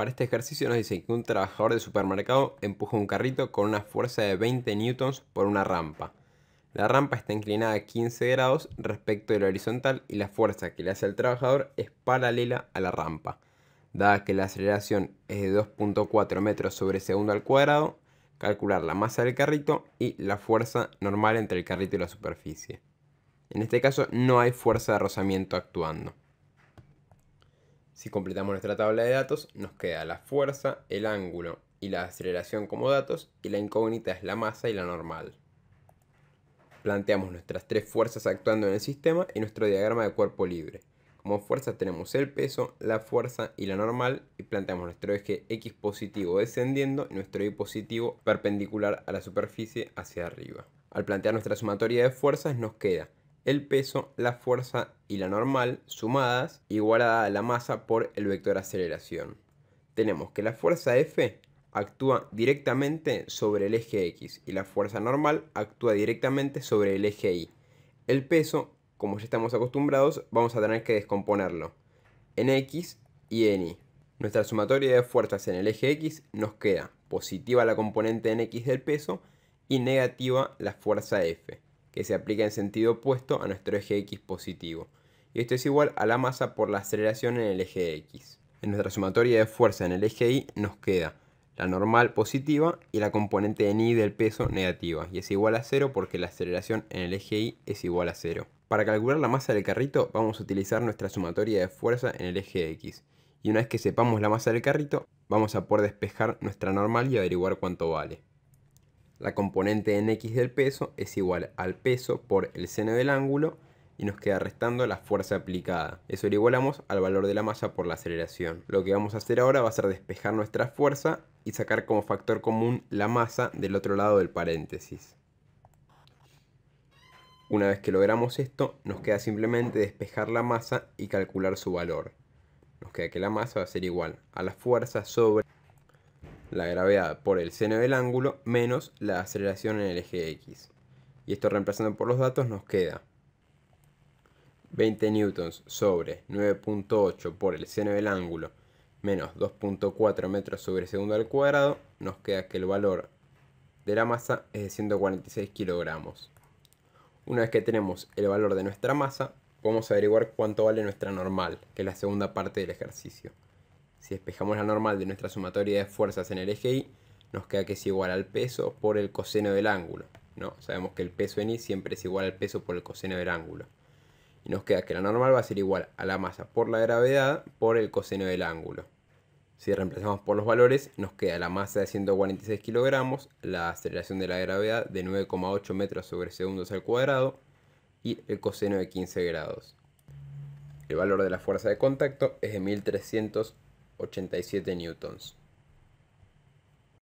Para este ejercicio nos dice que un trabajador de supermercado empuja un carrito con una fuerza de 20 newtons por una rampa. La rampa está inclinada a 15 grados respecto de la horizontal y la fuerza que le hace al trabajador es paralela a la rampa. Dada que la aceleración es de 2.4 metros sobre segundo al cuadrado, calcular la masa del carrito y la fuerza normal entre el carrito y la superficie. En este caso no hay fuerza de rozamiento actuando. Si completamos nuestra tabla de datos, nos queda la fuerza, el ángulo y la aceleración como datos y la incógnita es la masa y la normal planteamos nuestras tres fuerzas actuando en el sistema y nuestro diagrama de cuerpo libre. Como fuerza tenemos el peso, la fuerza y la normal y planteamos nuestro eje X positivo descendiendo y nuestro Y positivo perpendicular a la superficie hacia arriba. Al plantear nuestra sumatoria de fuerzas nos queda el peso, la fuerza y la normal sumadas igualada a la masa por el vector aceleración. Tenemos que la fuerza F actúa directamente sobre el eje X y la fuerza normal actúa directamente sobre el eje Y. El peso, como ya estamos acostumbrados, vamos a tener que descomponerlo en X y en Y. Nuestra sumatoria de fuerzas en el eje X nos queda positiva la componente en X del peso y negativa la fuerza F, que se aplica en sentido opuesto a nuestro eje X positivo. Y esto es igual a la masa por la aceleración en el eje X. En nuestra sumatoria de fuerza en el eje Y nos queda la normal positiva y la componente en y del peso negativa, y es igual a cero porque la aceleración en el eje y es igual a cero. Para calcular la masa del carrito vamos a utilizar nuestra sumatoria de fuerza en el eje X, y una vez que sepamos la masa del carrito vamos a poder despejar nuestra normal y averiguar cuánto vale. La componente en X del peso es igual al peso por el seno del ángulo y nos queda restando la fuerza aplicada. Eso lo igualamos al valor de la masa por la aceleración. Lo que vamos a hacer ahora va a ser despejar nuestra fuerza y sacar como factor común la masa del otro lado del paréntesis. Una vez que logramos esto, nos queda simplemente despejar la masa y calcular su valor. Nos queda que la masa va a ser igual a la fuerza sobre la gravedad por el seno del ángulo menos la aceleración en el eje X. Y esto reemplazando por los datos nos queda 20 newtons sobre 9.8 por el seno del ángulo menos 2.4 metros sobre segundo al cuadrado, nos queda que el valor de la masa es de 146 kilogramos. Una vez que tenemos el valor de nuestra masa, podemos averiguar cuánto vale nuestra normal, que es la segunda parte del ejercicio. Si despejamos la normal de nuestra sumatoria de fuerzas en el eje Y, nos queda que es igual al peso por el coseno del ángulo. ¿no? Sabemos que el peso en Y siempre es igual al peso por el coseno del ángulo y nos queda que la normal va a ser igual a la masa por la gravedad por el coseno del ángulo. Si reemplazamos por los valores, nos queda la masa de 146 kilogramos, la aceleración de la gravedad de 9,8 metros sobre segundos al cuadrado y el coseno de 15 grados. El valor de la fuerza de contacto es de 1387 newtons.